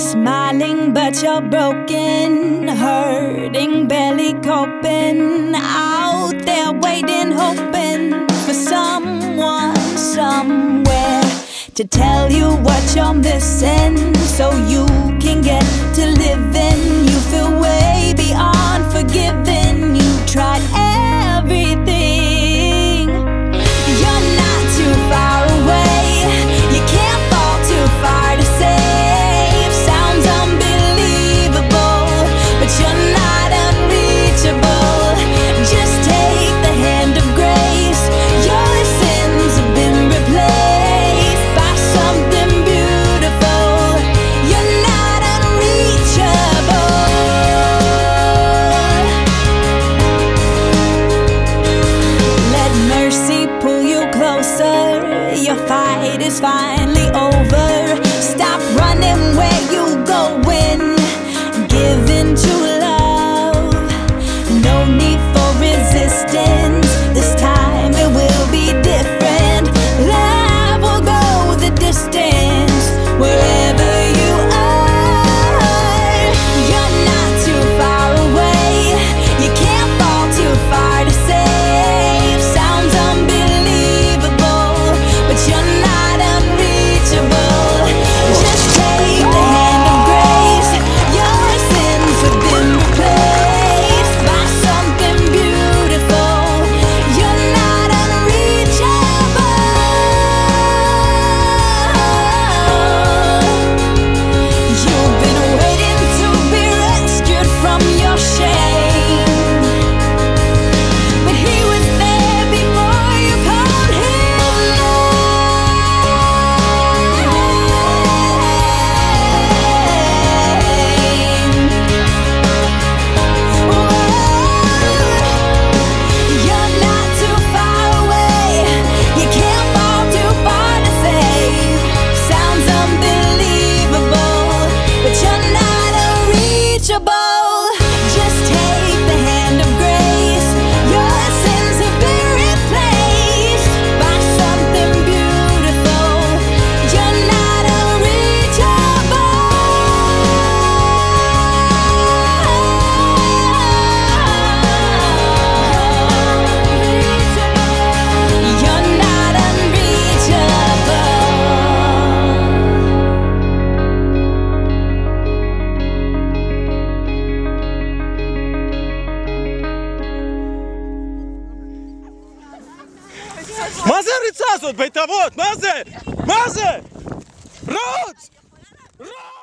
Smiling, but you're broken, hurting, barely coping. Out there waiting, hoping for someone somewhere to tell you what you're missing so you can get to living. You is finally over. Stop running where you going. Give in to love. No need for resistance. הפריצה הזאת? בית"בות, מה זה? מה זה? רוץ! רוץ!